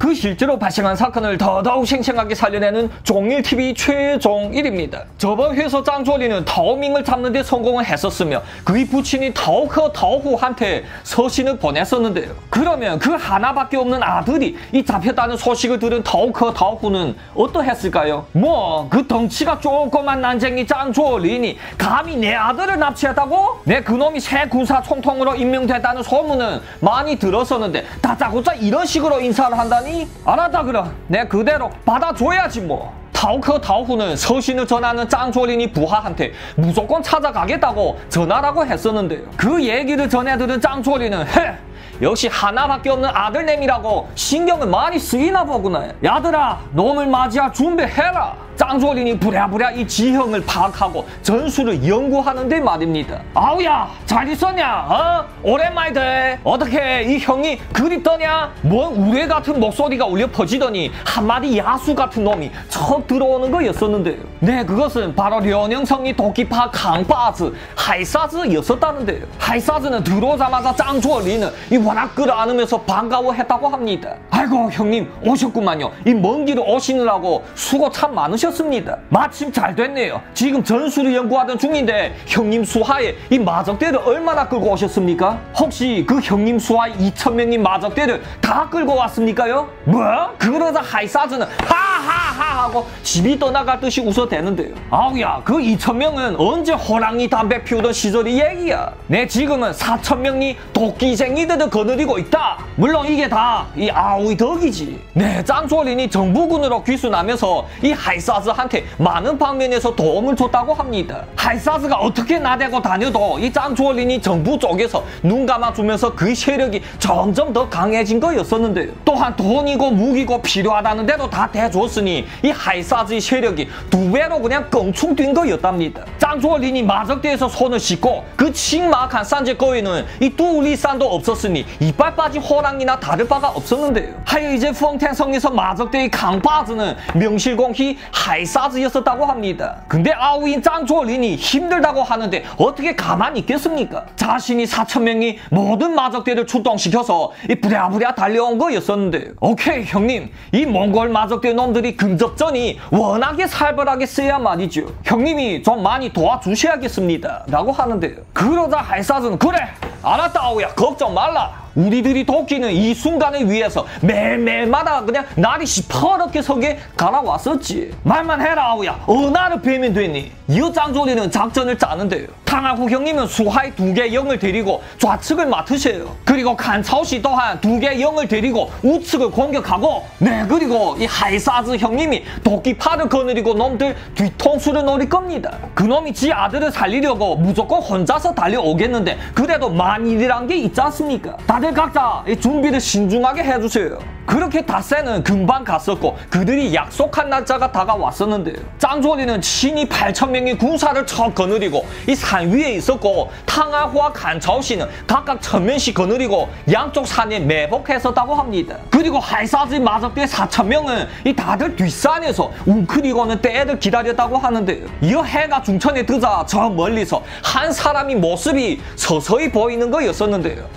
그 실제로 발생한 사건을 더더욱 생생하게 살려내는 종일TV 최종일입니다. 저번 회서 짱조리는 타오밍을 잡는 데 성공을 했었으며 그의 부친이 타오커 타오후한테 서신을 보냈었는데요. 그러면 그 하나밖에 없는 아들이 이 잡혔다는 소식을 들은 타오커 타오후는 어떠했을까요? 뭐 그 덩치가 조그만 난쟁이 짱조린이 감히 내 아들을 납치했다고? 내 그놈이 새 군사 총통으로 임명됐다는 소문은 많이 들었었는데 다짜고짜 이런 식으로 인사를 한다니? 알았다 그럼. 내 그대로 받아줘야지 뭐. 타오커 타오후는 서신을 전하는 짱조린이 부하한테 무조건 찾아가겠다고 전화라고 했었는데요 그 얘기를 전해들은 짱조린은 헤 역시 하나밖에 없는 아들내미라고 신경을 많이 쓰이나 보구나. 야들아 놈을 맞이할 준비해라 짱조린이 부랴부랴 이 지형을 파악하고 전술을 연구하는데 말입니다. 아우야 잘 있었냐? 어? 오랜만이다. 어떻게 이 형이 그립더냐? 뭔 우레 같은 목소리가 울려 퍼지더니 한마디 야수 같은 놈이 척 들어오는 거였었는데요. 네 그것은 바로 련영성이 도끼파 강바즈 하이사즈였었다는데요. 하이사즈는 들어오자마자 짱조린은 이 워낙 끌어안으면서 반가워했다고 합니다. 아이고 형님 오셨구만요. 이 먼 길을 오시느라고 수고 참 많으셨 오셨습니다. 마침 잘 됐네요. 지금 전술을 연구하던 중인데 형님 수하에 이 마적대를 얼마나 끌고 오셨습니까? 혹시 그 형님 수하에 2천명인 마적대를 다 끌고 왔습니까요? 뭐? 그러자 하이사즈는 하하 하 하고 집이 떠나갈 듯이 웃어대는데요. 아우야 그 2천명은 언제 호랑이 담배 피우던 시절이 얘기야. 내 지금은 4천명이 도끼쟁이들을 거느리고 있다. 물론 이게 다 이 아우이 덕이지. 내 짱쭤린이 정부군으로 귀순하면서 이 하이사 하이사즈한테 많은 방면에서 도움을 줬다고 합니다. 하이사즈가 어떻게 나대고 다녀도 이 짱쭤린이 정부 쪽에서 눈 감아주면서 그 세력이 점점 더 강해진 거였었는데요. 또한 돈이고 무기고 필요하다는 대로 다 대줬으니 이 하이사즈의 세력이 두 배로 그냥 껑충 뛴 거였답니다. 짱쭤린이 마적대에서 손을 씻고 그 칭막한 산제거에는 이 뚜리산도 없었으니 이빨 빠진 호랑이나 다를 바가 없었는데요. 하여 이제 펑텐성에서 마적대의 강바즈는 명실공히 하이사즈였었다고 합니다. 근데 아우인 짱조린이 힘들다고 하는데 어떻게 가만히 있겠습니까? 자신이 4천명이 모든 마적대를 출동시켜서 이 부랴부랴 달려온 거였었는데 오케이 형님 이 몽골 마적대 놈들이 근접 전이 워낙에 살벌하게 세야 말이죠. 형님이 좀 많이 도와주셔야겠습니다. 라고 하는데요. 그러자 하이사즈는 그래 알았다 아우야 걱정 말라. 우리들이 도끼는 이 순간을 위해서 매일매일마다 그냥 날이 시퍼렇게 서게 갈아왔었지. 말만 해라 아우야. 어나를 베면 되니. 이어 짱조리는 작전을 짜는데요. 탕하후 형님은 수하이 두개 영을 데리고 좌측을 맡으세요. 그리고 칸차오씨 또한 두개 영을 데리고 우측을 공격하고 네 그리고 이 하이사즈 형님이 도끼파를 거느리고 놈들 뒤통수를 노릴 겁니다. 그놈이 지 아들을 살리려고 무조건 혼자서 달려오겠는데 그래도 만일이란 게 있지 않습니까? 다들 각자 준비를 신중하게 해주세요. 그렇게 닷새는 금방 갔었고 그들이 약속한 날짜가 다가왔었는데요. 짱조리는 친히 8천명의 군사를 척 거느리고 이 산 위에 있었고 탕하호와 간차오씨는 각각 천명씩 거느리고 양쪽 산에 매복했었다고 합니다. 그리고 하이사즈 마적대 4천명은 이 다들 뒷산에서 웅크리고는 때를 기다렸다고 하는데요. 이어 해가 중천에 뜨자 저 멀리서 한 사람이 모습이 서서히 보이는 거였었는데요.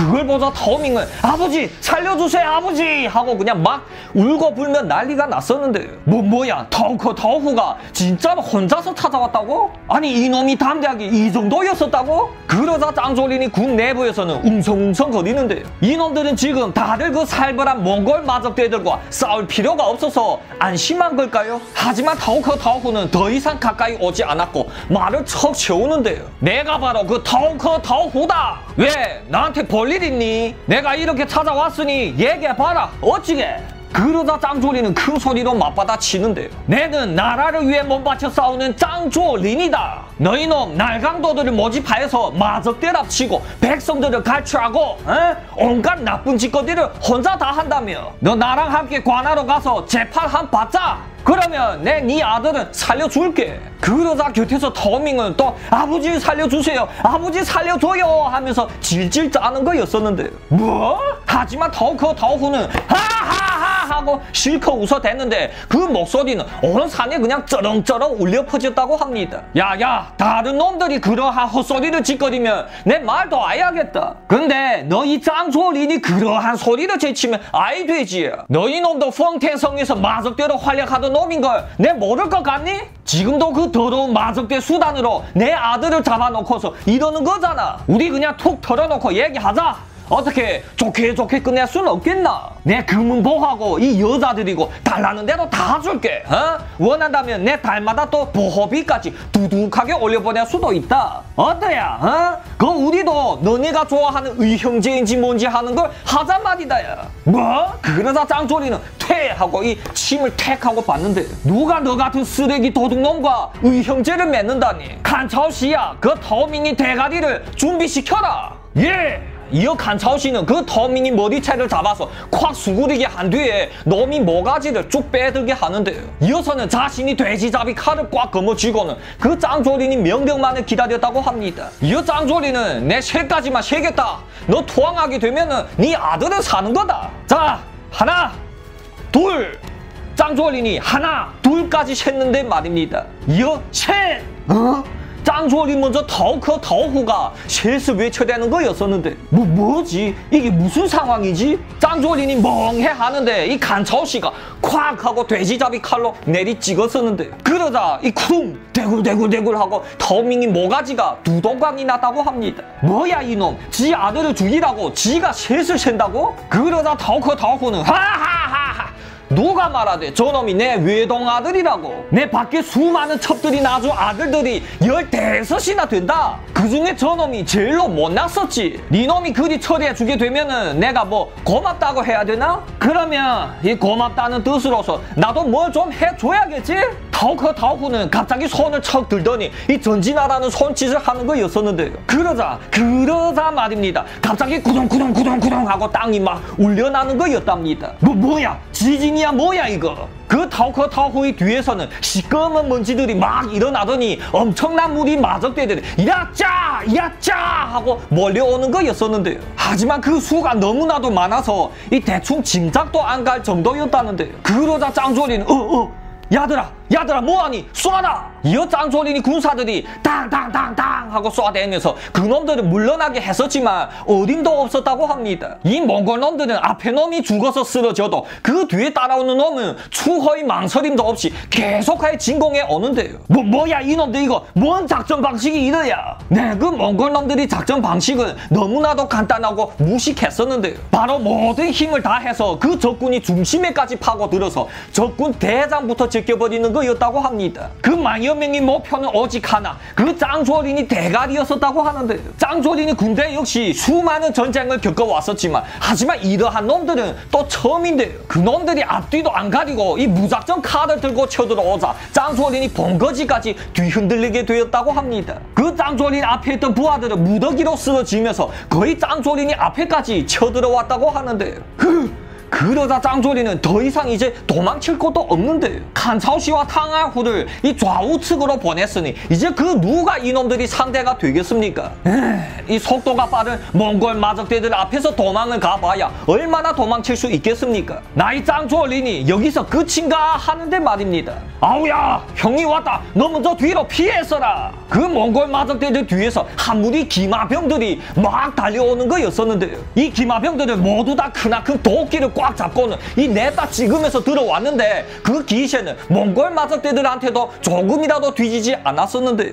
그걸 보자 타오밍은 아버지 살려주세요 아버지 하고 그냥 막 울고 불면 난리가 났었는데 뭐 뭐야 타오커 타오후가 진짜로 혼자서 찾아왔다고? 아니 이놈이 담대하게 이 정도였었다고? 그러자 짱쭤린이 군 내부에서는 웅성웅성 거리는데 이놈들은 지금 다들 그 살벌한 몽골 마적대들과 싸울 필요가 없어서 안심한 걸까요? 하지만 타오커 타오후는 더 이상 가까이 오지 않았고 말을 척 세우는데요 내가 바로 그 타오커 타오후다 왜 나한테 보 볼일 있니? 내가 이렇게 찾아왔으니 얘기해봐라. 어찌게? 그러다 짱쭤린은 큰 소리로 맞받아 치는데요. 내는 나라를 위해 몸바쳐 싸우는 짱쭤린이다. 너희 놈 날강도들을 모집하여서 마적대랍시고 백성들을 갈취하고 에? 온갖 나쁜 짓거리를 혼자 다 한다며. 너 나랑 함께 관아로 가서 재판 한 받자. 그러면 내 네 아들은 살려줄게. 그러다 곁에서 타오밍은 또 아버지 살려주세요. 아버지 살려줘요 하면서 질질 짜는 거였었는데 뭐? 하지만 더커 더후는 하하 하 하고 실컷 웃어댔는데 그 목소리는 온 산에 그냥 쩌렁쩌렁 울려 퍼졌다고 합니다. 야야 다른 놈들이 그러한 헛소리를 짓거리면 내 말도 아야겠다. 근데 너희 짱조린이 그러한 소리를 제치면 아이 되지. 너희 놈도 펑태성에서 마적대로 활약하던 놈인걸 내 모를 것 같니? 지금도 그 더러운 마적대 수단으로 내 아들을 잡아놓고서 이러는 거잖아. 우리 그냥 툭 털어놓고 얘기하자. 어떻게 좋게 좋게 끝낼 수는 없겠나? 내 금은보하고 이 여자들이고 달라는 대로 다 줄게. 어? 원한다면 내 달마다 또 보호비까지 두둑하게 올려보낼 수도 있다. 어때야? 어? 그 우리도 너네가 좋아하는 의형제인지 뭔지 하는 걸 하자 말이다야. 뭐? 그러자 짱조리는 퇴하고 이 침을 택하고 봤는데 누가 너 같은 쓰레기 도둑놈과 의형제를 맺는다니? 칸차오씨야 그 터밍이 대가리를 준비시켜라. 예! 이어 칸차오 씨는 그 터밍이 머리채를 잡아서 콱 수그리게 한 뒤에 놈이 모가지를 쭉 빼들게 하는데요. 이어서는 자신이 돼지잡이 칼을 꽉 거머쥐고는 그 짱조린이 명령만을 기다렸다고 합니다. 이어 짱조린은 내 쇠까지만 세겠다. 너 투항하게 되면은 네 아들은 사는 거다. 자, 하나, 둘. 짱조린이 하나, 둘까지 셌는데 말입니다. 이어 셋. 어? 짱조리 먼저 더커 더후가 셋을 외쳐대는 거였었는데 뭐 뭐지? 이게 무슨 상황이지? 짱조린이 멍해 하는데 이 간차오 씨가 콱 하고 돼지잡이 칼로 내리 찍었었는데 그러자 이쿵 대굴대굴대굴 하고 터밍이 모가지가 두 동강이 났다고 합니다. 뭐야 이놈? 지 아들을 죽이라고 지가 셋을 샌다고? 그러자 더커 더후는 하하하하 누가 말하대 저놈이 내 외동 아들이라고 내 밖에 수많은 첩들이 낳아준 아들들이 열대섯이나 된다 그 중에 저놈이 제일로 못났었지 네 놈이 그리 처리해 주게 되면은 내가 뭐 고맙다고 해야 되나? 그러면 이 고맙다는 뜻으로서 나도 뭘 좀 해줘야겠지? 타오커 타오쿠는 갑자기 손을 척 들더니 이 전진하라는 손짓을 하는 거였었는데요 그러자 그러자 말입니다. 갑자기 구동구동구동구동 하고 땅이 막 울려나는 거였답니다. 뭐 뭐야? 지진이야 뭐야 이거? 그 타오커 타오쿠의 뒤에서는 시꺼먼 먼지들이 막 일어나더니 엄청난 물이 마적대들이 야짜 야짜 하고 몰려오는 거였었는데요. 하지만 그 수가 너무나도 많아서 이 대충 짐작도 안 갈 정도였다는데요. 그러자 짱조리는 어어 야들아 야들아 뭐하니? 쏴라 이어 짱조린이 군사들이 당당당당 하고 쏴대면서 그놈들은 물러나게 했었지만 어림도 없었다고 합니다. 이 몽골 놈들은 앞에 놈이 죽어서 쓰러져도 그 뒤에 따라오는 놈은 추허의 망설임도 없이 계속하여 진공해 오는데요. 뭐 뭐야 이놈들 이거? 뭔 작전 방식이 이러야? 네 그 몽골 놈들이 작전 방식은 너무나도 간단하고 무식했었는데요. 바로 모든 힘을 다해서 그 적군이 중심에까지 파고들어서 적군 대장부터 제껴버리는 거였다고 합니다. 그 망 연명의 목표는 오직 하나. 그 짱조린이 대가리였었다고 하는데 짱조린이 군대 역시 수많은 전쟁을 겪어왔었지만 하지만 이러한 놈들은 또 처음인데요 그 놈들이 앞뒤도 안 가리고 이 무작정 칼을 들고 쳐들어오자 짱조린이 본거지까지 뒤흔들리게 되었다고 합니다. 그 짱조린 앞에 있던 부하들은 무더기로 쓰러지면서 거의 짱조린이 앞에까지 쳐들어왔다고 하는데 그 그러자 짱조리는 더 이상 이제 도망칠 곳도 없는데 칸차오 씨와 탕아후를 이 좌우측으로 보냈으니 이제 그 누가 이놈들이 상대가 되겠습니까? 이 속도가 빠른 몽골 마적대들 앞에서 도망을 가봐야 얼마나 도망칠 수 있겠습니까? 나이 짱조리니 여기서 끝인가 하는데 말입니다. 아우야 형이 왔다 너 먼저 뒤로 피했어라 그 몽골 마적대들 뒤에서 한 무리 기마병들이 막 달려오는 거였었는데요. 이 기마병들은 모두 다 크나큰 도끼를 꽉 잡고는 이 냈다 찍으면서 들어왔는데 그 기세는 몽골 마적대들한테도 조금이라도 뒤지지 않았었는데요.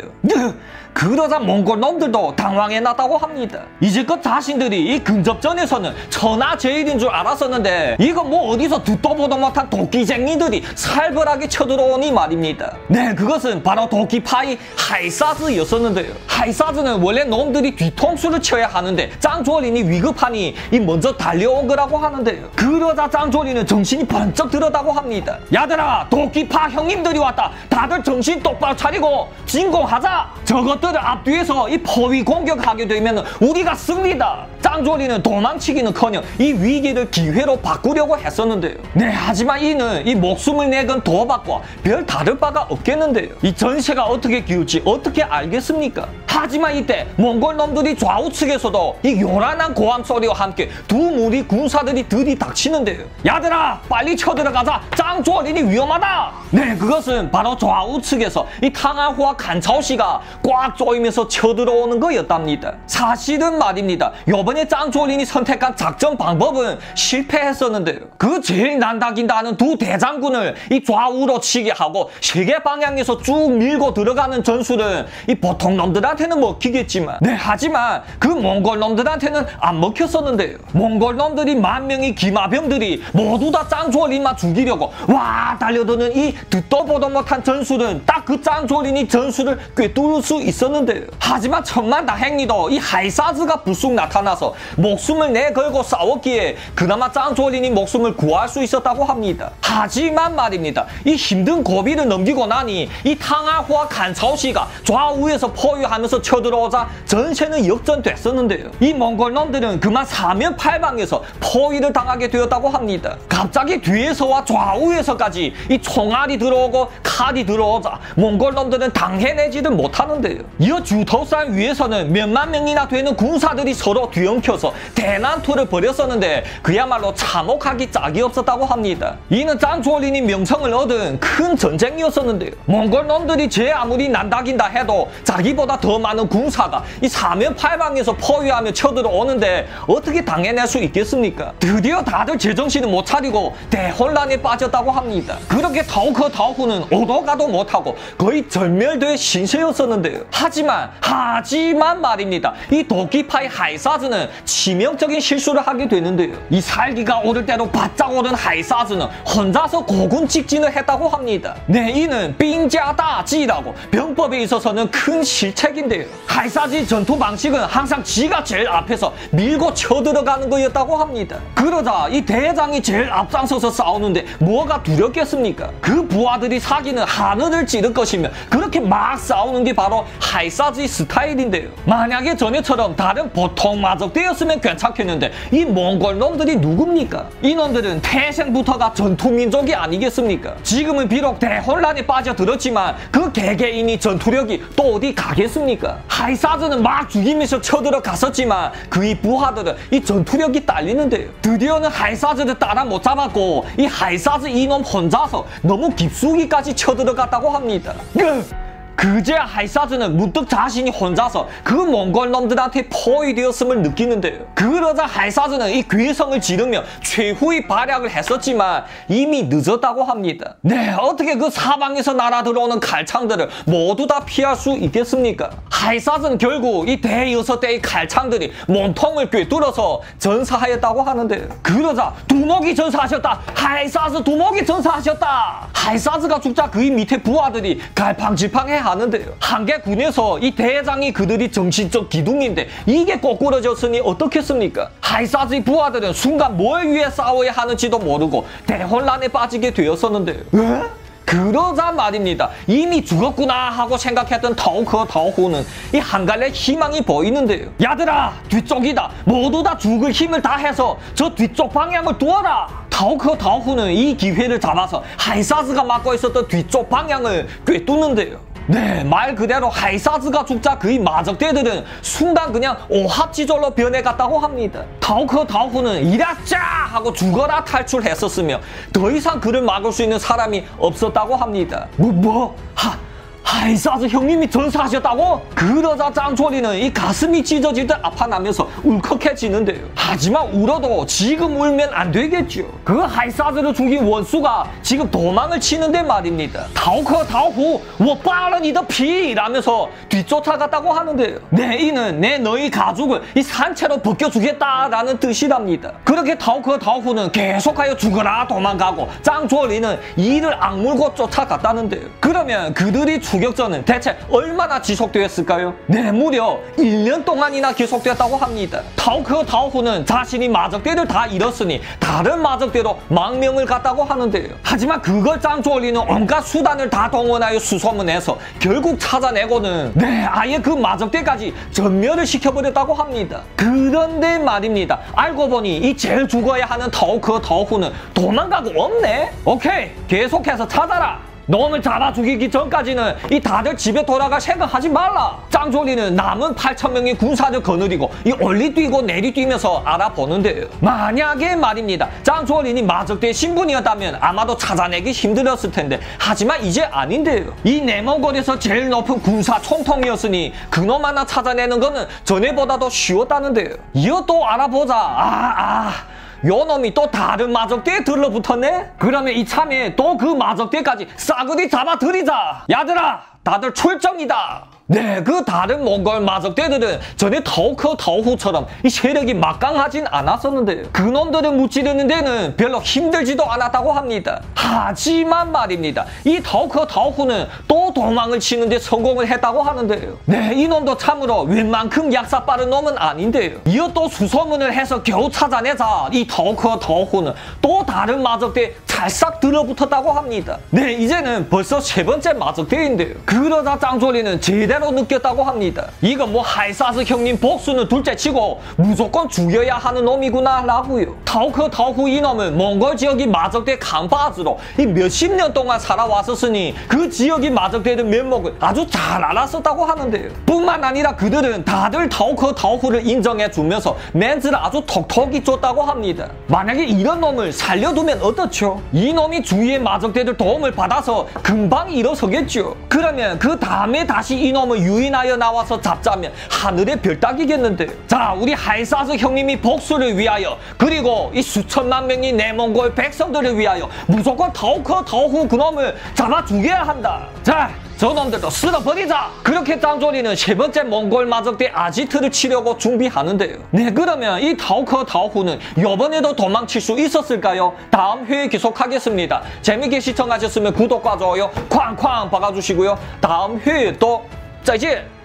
그러자 몽골 놈들도 당황해 났다고 합니다. 이제껏 자신들이 이 근접전에서는 천하제일인 줄 알았었는데 이거 뭐 어디서 듣도 보도 못한 도끼쟁이들이 살벌하게 쳐들어오니 말입니다. 네 그것은 바로 도끼파이 하이사즈였었는데요. 하이사즈는 원래 놈들이 뒤통수를 쳐야 하는데 짱조린이 위급하니 이 먼저 달려온 거라고 하는데요. 그 러자 짱조린은 정신이 번쩍 들었다고 합니다. 야들아 도끼파 형님들이 왔다. 다들 정신 똑바로 차리고 진공하자. 저것들을 앞뒤에서 이 포위 공격하게 되면 우리가 승리다. 짱조리는 도망치기는커녕 이 위기를 기회로 바꾸려고 했었는데요. 네, 하지만 이는 이 목숨을 내건 도박과 별 다를 바가 없겠는데요. 이 전세가 어떻게 기울지 어떻게 알겠습니까? 하지만 이때 몽골 놈들이 좌우 측에서도 이 요란한 고함 소리와 함께 두 무리 군사들이 들이닥치는데요. 야들아, 빨리 쳐들어가자. 짱조린이 위험하다. 네, 그것은 바로 좌우 측에서 이 탕아호와 간차오씨가 꽉 조이면서 쳐들어오는 거였답니다. 사실은 말입니다. 요번 에 짱조린이 선택한 작전 방법은 실패했었는데요. 그 제일 난다긴다는 두 대장군을 이 좌우로 치게 하고 세계 방향에서 쭉 밀고 들어가는 전술은 이 보통 놈들한테는 먹히겠지만 네 하지만 그 몽골 놈들한테는 안 먹혔었는데요. 몽골 놈들이 만 명의 기마병들이 모두 다 짱조린만 죽이려고 와 달려드는 이 듣도 보도 못한 전술은 딱 그 짱조린이 전술을 꿰뚫을 수 있었는데요. 하지만 천만다행히도 이 하이사즈가 불쑥 나타나서 목숨을 내걸고 싸웠기에 그나마 짱조린이 목숨을 구할 수 있었다고 합니다. 하지만 말입니다. 이 힘든 고비를 넘기고 나니 이 탕아호와 간차오씨가 좌우에서 포위하면서 쳐들어오자 전세는 역전됐었는데요. 이 몽골 놈들은 그만 사면 팔방에서 포위를 당하게 되었다고 합니다. 갑자기 뒤에서와 좌우에서까지 이 총알이 들어오고 칼이 들어오자 몽골 놈들은 당해내지를 못하는데요. 이어 주토산 위에서는 몇만 명이나 되는 군사들이 서로 뒤엉 켜서 대난투를 벌였었는데 그야말로 참혹하기 짝이 없었다고 합니다. 이는 짱조린이 명성을 얻은 큰 전쟁이었었는데요. 몽골 놈들이 제 아무리 난다긴다 해도 자기보다 더 많은 군사가 이 사면팔방에서 포위하며 쳐들어오는데 어떻게 당해낼 수 있겠습니까? 드디어 다들 제정신을 못 차리고 대혼란에 빠졌다고 합니다. 그렇게 타오커 타오쿠는 오도 가도 못하고 거의 절멸될 신세였었는데요. 하지만 하지만 말입니다. 이 도끼파의 하이사즈는 치명적인 실수를 하게 되는데요. 이 살기가 오를 대로 바짝 오른 하이사즈는 혼자서 고군 직진을 했다고 합니다. 네, 이는 빙자다지라고 병법에 있어서는 큰 실책인데요. 하이사지 전투 방식은 항상 지가 제일 앞에서 밀고 쳐들어가는 거였다고 합니다. 그러자 이 대장이 제일 앞장서서 싸우는데 뭐가 두렵겠습니까? 그 부하들이 사기는 하늘을 찌를 것이며 그렇게 막 싸우는 게 바로 하이사지 스타일인데요. 만약에 전에처럼 다른 보통 마적 대였으면 괜찮겠는데 이 몽골 놈들이 누굽니까? 이 놈들은 태생부터가 전투민족이 아니겠습니까? 지금은 비록 대혼란에 빠져들었지만 그 개개인이 전투력이 또 어디 가겠습니까? 하이사즈는 막 죽이면서 쳐들어 갔었지만 그의 부하들은 이 전투력이 딸리는데요. 드디어는 하이사즈를 따라 못 잡았고 이 하이사즈 이놈 혼자서 너무 깊숙이까지 쳐들어갔다고 합니다. 그 그제야 하이사즈는 문득 자신이 혼자서 그 몽골 놈들한테 포위되었음을 느끼는데요. 그러자 하이사즈는 이 괴성을 지르며 최후의 발악을 했었지만 이미 늦었다고 합니다. 네, 어떻게 그 사방에서 날아 들어오는 칼창들을 모두 다 피할 수 있겠습니까? 하이사즈는 결국 이 대여섯 대의 칼창들이 몸통을 꿰뚫어서 전사하였다고 하는데요. 그러자 두목이 전사하셨다. 하이사즈 두목이 전사하셨다. 하이사즈가 죽자 그의 밑에 부하들이 갈팡질팡해 하는데요. 한개 군에서 이 대장이 그들이 정신적 기둥인데 이게 꼬꾸러졌으니 어떻겠습니까? 하이사즈의 부하들은 순간 뭘 위해 싸워야 하는지도 모르고 대혼란에 빠지게 되었었는데요. 에? 그러자 말입니다. 이미 죽었구나 하고 생각했던 타오커 타오호는 이 한갈래 희망이 보이는데요. 야들아 뒤쪽이다. 모두 다 죽을 힘을 다해서 저 뒤쪽 방향을 두어라. 타오커 타오호는 이 기회를 잡아서 하이사즈가 맡고 있었던 뒤쪽 방향을 꿰뚫는데요. 네, 말 그대로 하이사즈가 죽자 그의 마적대들은 순간 그냥 오합지졸로 변해갔다고 합니다. 타오커 타오후는 이라짜 하고 죽어라 탈출했었으며 더 이상 그를 막을 수 있는 사람이 없었다고 합니다. 뭐, 뭐? 하, 하이사즈 형님이 전사하셨다고? 그러자 짱쭤린은 이 가슴이 찢어질 듯 아파나면서 울컥해지는데요. 하지만 울어도 지금 울면 안 되겠죠. 그 하이사즈를 죽인 원수가 지금 도망을 치는데 말입니다. 타오커 타오후 我扒了你的皮 라면서 뒤쫓아갔다고 하는데요. 내 이는 내 너희 가족을 이 산채로 벗겨주겠다라는 뜻이랍니다. 그렇게 타오커 타오후는 계속하여 죽어라 도망가고 짱쭤린은 이를 악물고 쫓아갔다는데요. 그러면 그들이 죽 추격전은 대체 얼마나 지속되었을까요? 네, 무려 1년 동안이나 계속되었다고 합니다. 타오커 타오후는 자신이 마적대를 다 잃었으니 다른 마적대로 망명을 갔다고 하는데요. 하지만 그걸 짱쭤린은 온갖 수단을 다 동원하여 수소문해서 결국 찾아내고는 네, 아예 그 마적대까지 전멸을 시켜버렸다고 합니다. 그런데 말입니다. 알고 보니 이 제일 죽어야 하는 타오커 타오후는 도망가고 없네? 오케이, 계속해서 찾아라. 놈을 잡아 죽이기 전까지는 이 다들 집에 돌아갈 생각하지 말라. 짱쭤린은 남은 8천 명의 군사를 거느리고 이 올리 뛰고 내리 뛰면서 알아보는데요. 만약에 말입니다. 짱쭤린이 마적대 신분이었다면 아마도 찾아내기 힘들었을 텐데 하지만 이제 아닌데요. 이 내몽골에서 제일 높은 군사 총통이었으니 그놈 하나 찾아내는 거는 전에보다도 쉬웠다는데요. 이어 또 알아보자. 아 아. 요 놈이 또 다른 마적대에 들러붙었네? 그러면 이참에 또 그 마적대까지 싸그리 잡아들이자! 야들아! 다들 출정이다! 네, 그 다른 몽골 마적대들은 전에 타오커 타오후처럼 이 세력이 막강하진 않았었는데 그놈들을 무찌르는 데는 별로 힘들지도 않았다고 합니다. 하지만 말입니다. 이 타오커 타오후는 또 도망을 치는데 성공을 했다고 하는데요. 네, 이놈도 참으로 웬만큼 약사 빠른 놈은 아닌데요. 이어 또 수소문을 해서 겨우 찾아내자 이 타오커 타오후는 또 다른 마적대에 찰싹 들어붙었다고 합니다. 네, 이제는 벌써 세 번째 마적대인데요. 그러다 짱쭤린은 제대로 느꼈다고 합니다. 이건 뭐 하이사즈 형님 복수는 둘째치고 무조건 죽여야 하는 놈이구나 라고요. 타오커 타오후 이놈은 몽골 지역이 마적대 이 몇십 년 동안 살아왔었으니 그 지역이 마적대의 면목을 아주 잘 알았었다고 하는데요. 뿐만 아니라 그들은 다들 타오크 타오후를 인정해주면서 멘트를 아주 톡톡히 줬다고 합니다. 만약에 이런 놈을 살려두면 어떻죠? 이 놈이 주위의 마적대들 도움을 받아서 금방 일어서겠죠. 그러면 그 다음에 다시 이놈 을 유인하여 나와서 잡자면 하늘의 별 따기겠는데. 자, 우리 하이사스 형님이 복수를 위하여 그리고 이 수천만 명의 내몽골 백성들을 위하여 무조건 타오커 타오후 그놈을 잡아 죽여야 한다. 자, 저놈들도 쓸어버리자! 그렇게 짱조리는 세 번째 몽골 마적대 아지트를 치려고 준비하는데요. 네, 그러면 이 타오커 타오후는 이번에도 도망칠 수 있었을까요? 다음 회에 계속하겠습니다. 재밌게 시청하셨으면 구독과 좋아요 쾅쾅 박아주시고요. 다음 회에 또, 再见!